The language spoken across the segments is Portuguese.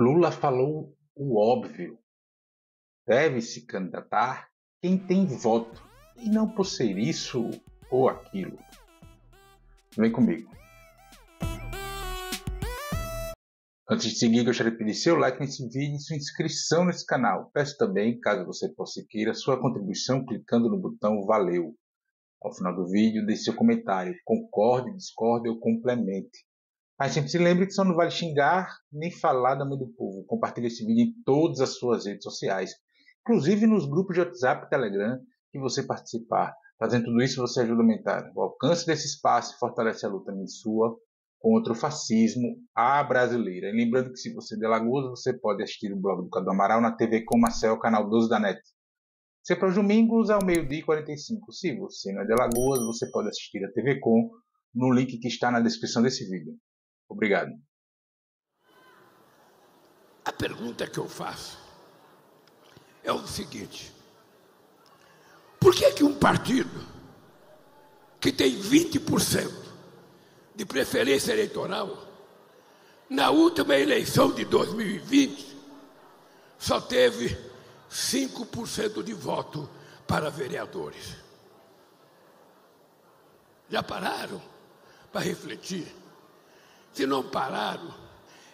Lula falou o óbvio. Deve se candidatar quem tem voto e não por ser isso ou aquilo. Vem comigo. Antes de seguir, gostaria de pedir seu like nesse vídeo e sua inscrição nesse canal. Peço também, caso você possa queira, sua contribuição clicando no botão Valeu. Ao final do vídeo, deixe seu comentário. Concorde, discorde ou complemente. Mas sempre se lembre que só não vale xingar nem falar da mãe do povo. Compartilhe esse vídeo em todas as suas redes sociais, inclusive nos grupos de WhatsApp e Telegram que você participar. Fazendo tudo isso, você ajuda a aumentar o alcance desse espaço e fortalece a luta sua contra o fascismo à brasileira. E lembrando que se você é de Alagoas, você pode assistir o blog do Cadu Amaral na TV com Marcel, canal 12 da NET. Sempre aos domingos, ao meio-dia e 45. Se você não é de Alagoas, você pode assistir a TV Com no link que está na descrição desse vídeo. Obrigado. A pergunta que eu faço é o seguinte: por que, que um partido que tem 20% de preferência eleitoral, na última eleição de 2020, só teve 5% de voto para vereadores? Já pararam para refletir? Se não pararam,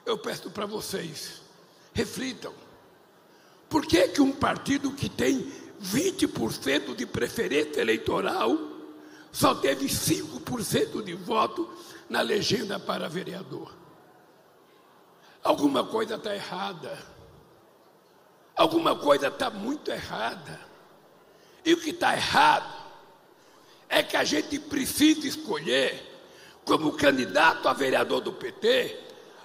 eu peço para vocês, reflitam. Por que, que um partido que tem 20% de preferência eleitoral só teve 5% de voto na legenda para vereador? Alguma coisa está errada. Alguma coisa está muito errada. E o que está errado é que a gente precisa escolher como candidato a vereador do PT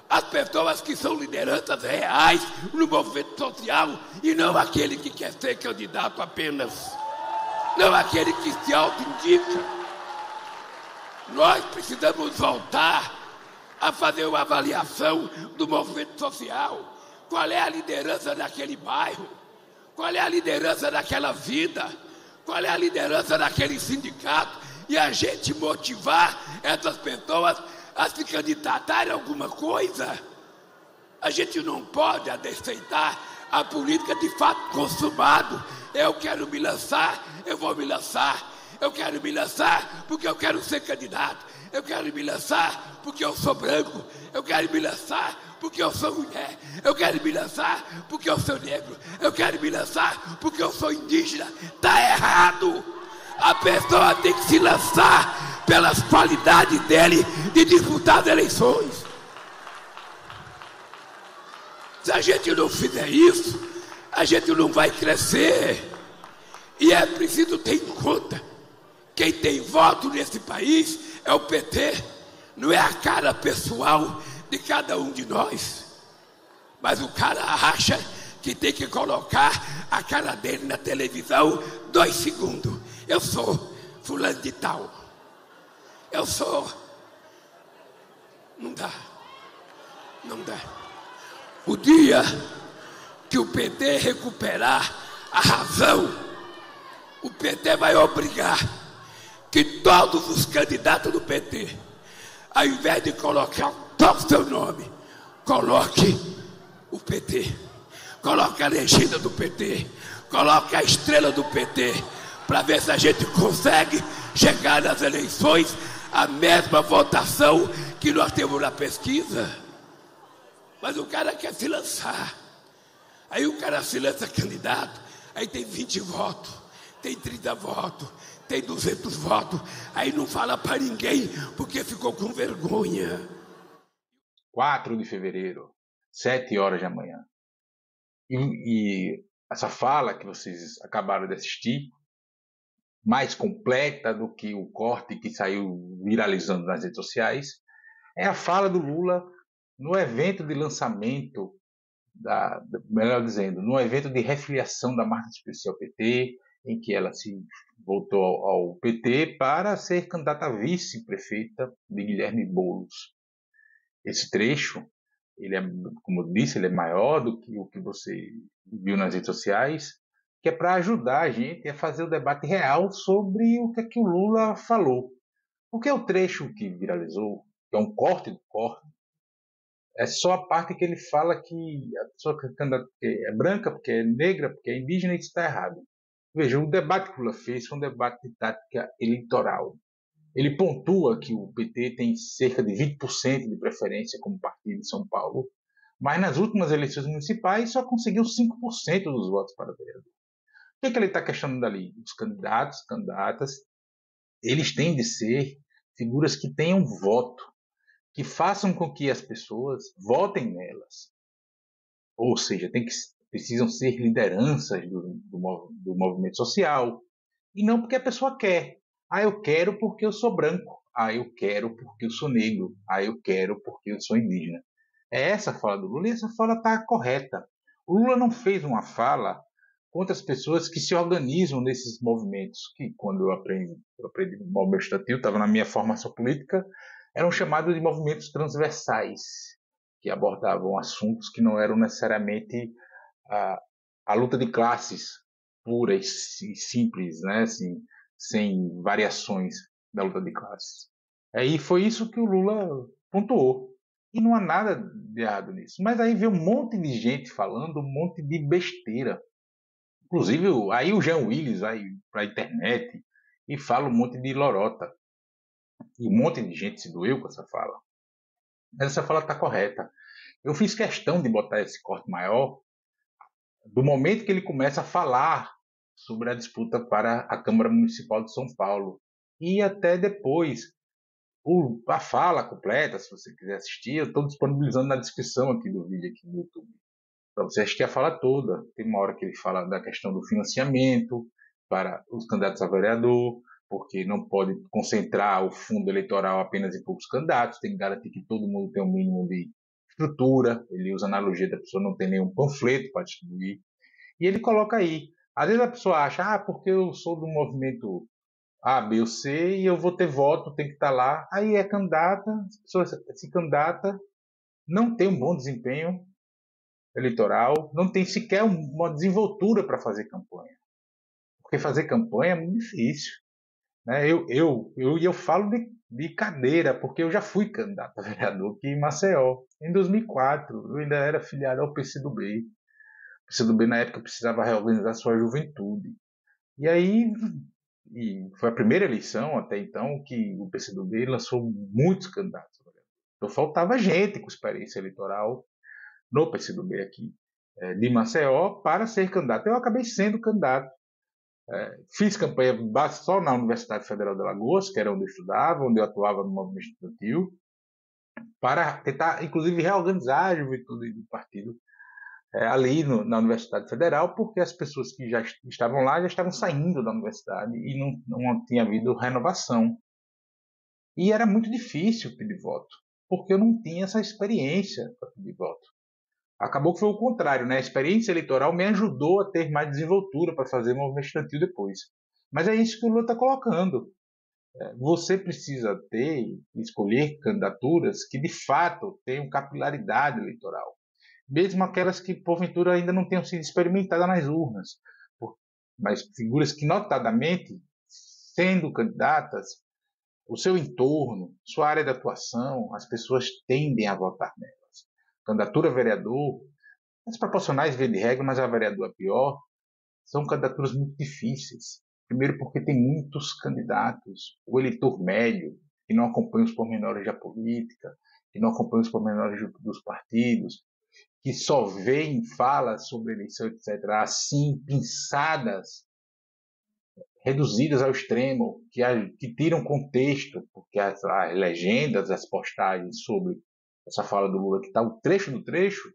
as pessoas que são lideranças reais no movimento social e não aquele que quer ser candidato apenas, não aquele que se auto-indica. Nós precisamos voltar a fazer uma avaliação do movimento social. Qual é a liderança daquele bairro? Qual é a liderança daquela vida? Qual é a liderança daquele sindicato? E a gente motivar essas pessoas a se candidatarem a alguma coisa. A gente não pode aceitar a política de fato consumado. Eu quero me lançar, eu vou me lançar. Eu quero me lançar porque eu quero ser candidato. Eu quero me lançar porque eu sou branco. Eu quero me lançar porque eu sou mulher. Eu quero me lançar porque eu sou negro. Eu quero me lançar porque eu sou indígena. Está errado. A pessoa tem que se lançar pelas qualidades dele de disputar as eleições. Se a gente não fizer isso, a gente não vai crescer. E é preciso ter em conta: quem tem voto nesse país é o PT, não é a cara pessoal de cada um de nós. Mas o cara acha que tem que colocar a cara dele na televisão dois segundos. Eu sou fulano de tal. Eu sou. Não dá. Não dá. O dia que o PT recuperar a razão, o PT vai obrigar que todos os candidatos do PT, ao invés de colocar o seu nome, coloque o PT, coloque a legenda do PT, coloque a estrela do PT para ver se a gente consegue chegar nas eleições a mesma votação que nós temos na pesquisa. Mas o cara quer se lançar. Aí o cara se lança candidato, aí tem 20 votos, tem 30 votos, tem 200 votos, aí não fala para ninguém porque ficou com vergonha. 4 de fevereiro, 7 horas da manhã. E, e essa fala que vocês acabaram de assistir mais completa do que o corte que saiu viralizando nas redes sociais, é a fala do Lula no evento de lançamento, da, melhor dizendo, no evento de refiliação da Marta Especial PT, em que ela se voltou ao PT para ser candidata a vice-prefeita de Guilherme Boulos. Esse trecho, ele é, como eu disse, ele é maior do que o que você viu nas redes sociais, que é para ajudar a gente a fazer o debate real sobre o que é que o Lula falou. Porque o trecho que viralizou, que é um corte do corte, é só a parte que ele fala que a pessoa que é branca, porque é negra, porque é indígena, isso está errado. Veja, o debate que o Lula fez foi um debate de tática eleitoral. Ele pontua que o PT tem cerca de 20% de preferência como partido em São Paulo, mas nas últimas eleições municipais só conseguiu 5% dos votos para vereador. O que, que ele está questionando ali? Os candidatos, candidatas, eles têm de ser figuras que tenham voto, que façam com que as pessoas votem nelas. Ou seja, tem que, precisam ser lideranças do, do, do movimento social, e não porque a pessoa quer. Ah, eu quero porque eu sou branco. Ah, eu quero porque eu sou negro. Ah, eu quero porque eu sou indígena. É essa a fala do Lula e essa fala está correta. O Lula não fez uma fala contra as pessoas que se organizam nesses movimentos, que quando eu aprendi, eu aprendi no estudantil, estava na minha formação política, eram chamados de movimentos transversais, que abordavam assuntos que não eram necessariamente a, a luta de classes pura e simples, né? assim, sem variações da luta de classes. Aí foi isso que o Lula pontuou. E não há nada de errado nisso. Mas aí vê um monte de gente falando um monte de besteira. Inclusive, aí o Jean Willis vai para a internet e fala um monte de lorota. E um monte de gente se doeu com essa fala. Mas essa fala está correta. Eu fiz questão de botar esse corte maior do momento que ele começa a falar sobre a disputa para a Câmara Municipal de São Paulo. E até depois, o, a fala completa, se você quiser assistir, eu estou disponibilizando na descrição aqui do vídeo aqui no YouTube. Você assistir a fala toda. Tem uma hora que ele fala da questão do financiamento para os candidatos a vereador, porque não pode concentrar o fundo eleitoral apenas em poucos candidatos, tem que garantir que todo mundo tem um mínimo de estrutura. Ele usa a analogia da pessoa não ter nenhum panfleto para distribuir. E ele coloca aí às vezes a pessoa acha, ah, porque eu sou do movimento A, B ou C e eu vou ter voto, tem que estar lá. Aí é candidata, a pessoa se candidata, não tem um bom desempenho eleitoral, não tem sequer uma desenvoltura para fazer campanha. Porque fazer campanha é muito difícil. Né? Eu, eu, eu, eu falo de, de cadeira, porque eu já fui candidato a vereador aqui em Maceió, em 2004. Eu ainda era filiado ao PCdoB. O PCdoB na época precisava reorganizar sua juventude. E aí e foi a primeira eleição até então que o PCdoB lançou muitos candidatos. Então faltava gente com experiência eleitoral no PCdoB aqui é, de Maceió para ser candidato. Eu acabei sendo candidato. É, fiz campanha só na Universidade Federal de Alagoas, que era onde eu estudava, onde eu atuava no movimento estudantil, para tentar, inclusive, reorganizar a juventude do partido é, ali no, na Universidade Federal, porque as pessoas que já estavam lá já estavam saindo da universidade e não, não tinha havido renovação. E era muito difícil pedir voto, porque eu não tinha essa experiência para pedir voto. Acabou que foi o contrário, né? A experiência eleitoral me ajudou a ter mais desenvoltura para fazer movimento estudantil depois. Mas é isso que o Lula está colocando. É, você precisa ter, escolher candidaturas que de fato tenham capilaridade eleitoral mesmo aquelas que porventura ainda não tenham sido experimentadas nas urnas, mas figuras que notadamente, sendo candidatas, o seu entorno, sua área de atuação, as pessoas tendem a votar nelas. Candidatura a vereador, as proporcionais via de regra, mas a vereador é pior, são candidaturas muito difíceis. Primeiro porque tem muitos candidatos, o eleitor médio, que não acompanha os pormenores da política, que não acompanha os pormenores dos partidos, que só veem falas sobre eleição, etc., assim, pinçadas, reduzidas ao extremo, que, que tiram contexto, porque as, as legendas, as postagens sobre essa fala do Lula, que está o trecho do trecho,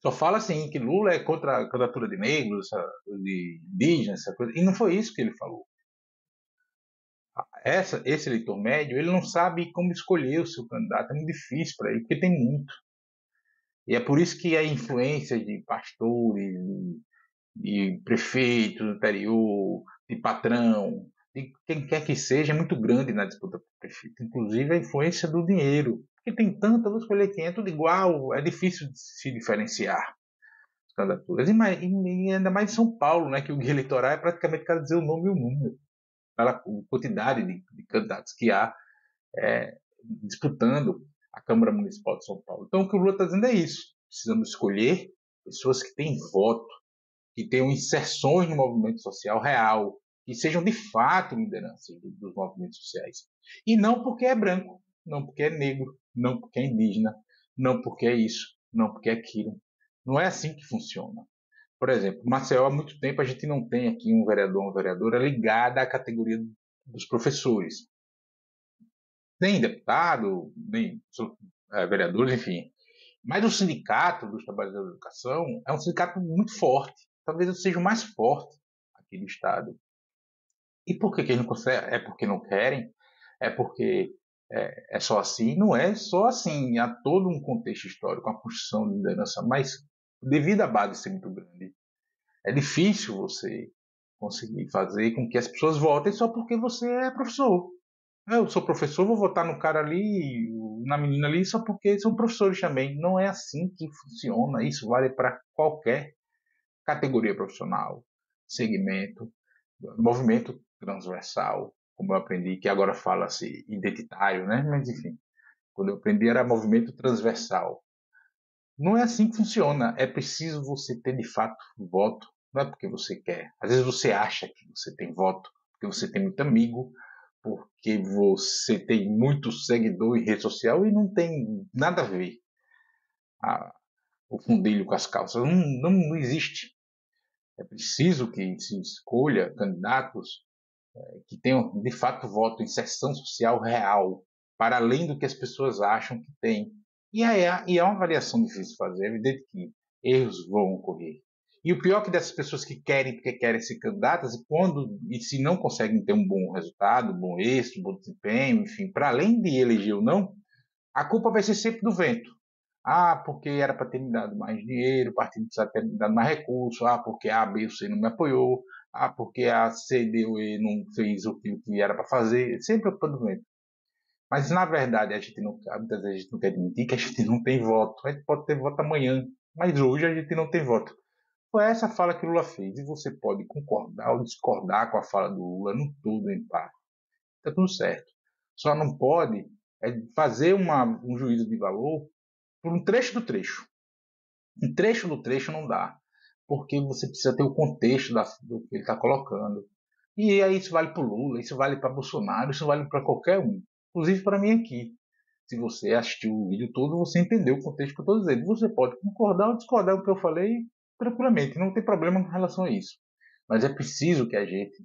só fala assim que Lula é contra a candidatura de negros, de indígenas, essa coisa, e não foi isso que ele falou. Essa, esse eleitor médio, ele não sabe como escolher o seu candidato, é muito difícil para ele, porque tem muito. E é por isso que a influência de pastores, de, de prefeitos do interior, de patrão, de quem quer que seja, é muito grande na disputa por prefeito. Inclusive a influência do dinheiro. Porque tem tanta, vou escolher quem é tudo igual, é difícil de se diferenciar as candidaturas. E, e, ainda mais em São Paulo, né, que o guia eleitoral é praticamente cada dizer o nome e o número. Pela quantidade de, de candidatos que há é, disputando a Câmara Municipal de São Paulo. Então, o que o Lula está dizendo é isso. Precisamos escolher pessoas que têm voto, que tenham inserções no movimento social real, que sejam de fato lideranças dos movimentos sociais. E não porque é branco, não porque é negro, não porque é indígena, não porque é isso, não porque é aquilo. Não é assim que funciona. Por exemplo, Maceió, há muito tempo a gente não tem aqui um vereador ou uma vereadora ligada à categoria dos professores. Nem deputado, nem é, enfim. Mas o sindicato dos trabalhadores da educação é um sindicato muito forte. Talvez seja o mais forte aqui do Estado. E por que, que eles não conseguem? É porque não querem? É porque é, é, só assim? Não é só assim. Há todo um contexto histórico, uma construção de liderança, mas devido à base ser muito grande, é difícil você conseguir fazer com que as pessoas votem só porque você é professor. Eu sou professor, vou votar no cara ali, na menina ali, só porque são professores também. Não é assim que funciona. Isso vale para qualquer categoria profissional, segmento, movimento transversal, como eu aprendi, que agora fala-se identitário, né? Mas enfim, quando eu aprendi era movimento transversal. Não é assim que funciona. É preciso você ter de fato voto. Não é porque você quer. Às vezes você acha que você tem voto, porque você tem muito amigo, porque você tem muito seguidor em rede social e não tem nada a ver a, o fundilho com as calças. Não, não, não existe. É preciso que se escolha candidatos que tenham de fato voto, inserção social real, para além do que as pessoas acham que tem. E é, e é uma avaliação difícil de fazer, é evidente que erros vão ocorrer. E o pior é que dessas pessoas que querem porque querem ser candidatas, e quando e se não conseguem ter um bom resultado, um bom êxito, um bom desempenho, enfim, para além de eleger ou não, a culpa vai ser sempre do vento. Ah, porque era para ter me dado mais dinheiro, o partido precisa ter me dado mais recursos, ah, porque a B C não me apoiou, ah, porque a CDUE não fez o que era para fazer, sempre o vento. Mas na verdade a gente não, vezes a gente não quer admitir que a gente não tem voto. A gente pode ter voto amanhã, mas hoje a gente não tem voto. Foi essa fala que Lula fez e você pode concordar ou discordar com a fala do Lula no todo em parte. Está tudo certo. Só não pode é fazer uma, um juízo de valor por um trecho do trecho. Um trecho do trecho não dá porque você precisa ter o contexto da, do que ele está colocando. E aí isso vale para o Lula, isso vale para Bolsonaro, isso vale para qualquer um, inclusive para mim aqui. Se você assistiu o vídeo todo, você entendeu o contexto que eu estou dizendo. Você pode concordar ou discordar do que eu falei tranquilamente, não tem problema com relação a isso. Mas é preciso que a gente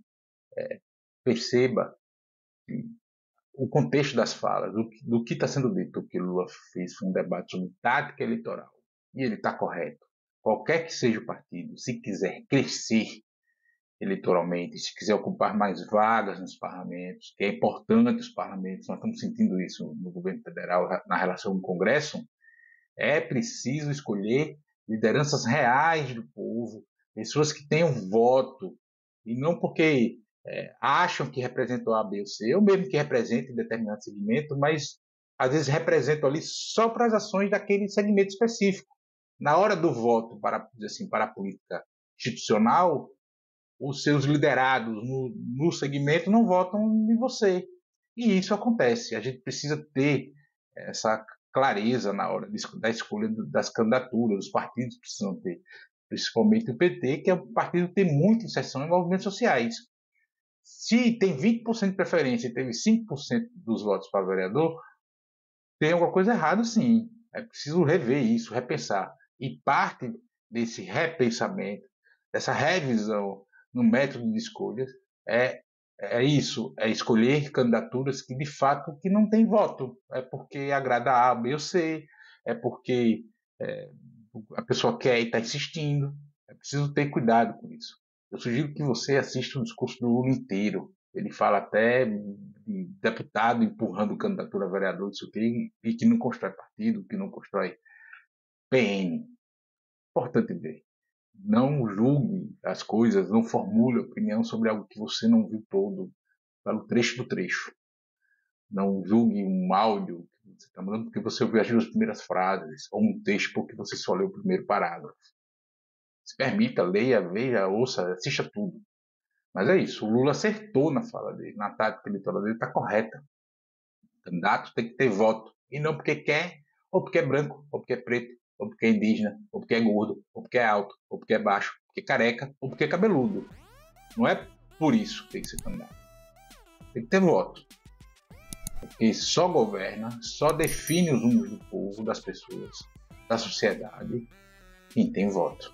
é, perceba o contexto das falas, do, que está sendo dito. O que Lula fez um debate sobre tática eleitoral. E ele está correto qualquer que seja o partido, se quiser crescer eleitoralmente, se quiser ocupar mais vagas nos parlamentos, que é importante os parlamentos, nós estamos sentindo isso no governo federal na relação com o Congresso, é preciso escolher lideranças reais do povo, pessoas que tenham voto, e não porque é, acham que representam A, B ou C, ou mesmo que representem determinado segmento, mas às vezes representam ali só para as ações daquele segmento específico na hora do voto para, assim, para a política institucional, os seus liderados no, no segmento não votam em você. E isso acontece. A gente precisa ter essa clareza na hora da escolha das candidaturas, os partidos precisam ter. Principalmente o PT, que é um partido que tem muita inserção em movimentos sociais. Se tem 20% de preferência e teve 5% dos votos para vereador, tem alguma coisa errada sim. É preciso rever isso, repensar. E parte desse repensamento, dessa revisão no método de escolhas é, é isso, é escolher candidaturas que de fato que não tem voto, é porque agrada A, B ou C, é porque é, a pessoa quer e está insistindo. É preciso ter cuidado com isso. Eu sugiro que você assista o discurso do Lula inteiro. Ele fala até de deputado empurrando candidatura a vereador, isso que, e que não constrói partido, que não constrói PN. Importante ver. Não julgue as coisas, não formule opinião sobre algo que você não viu todo, pelo trecho do trecho. Não julgue um áudio que você está mandando porque você ouviu as duas primeiras frases, ou um texto porque você só leu o primeiro parágrafo. Se permita, leia, veja, ouça, assista tudo. Mas é isso, o Lula acertou na fala dele, na tática eleitoral dele está correta. O candidato tem que ter voto, E não porque quer, ou porque é branco, ou porque é preto, ou porque é indígena, ou porque é gordo, ou porque é alto, ou porque é baixo, porque é careca, ou porque é cabeludo. Não é por isso que tem que ser candidato. Tem que ter voto. Porque só governa, só define os rumos do povo, das pessoas, da sociedade, quem tem voto.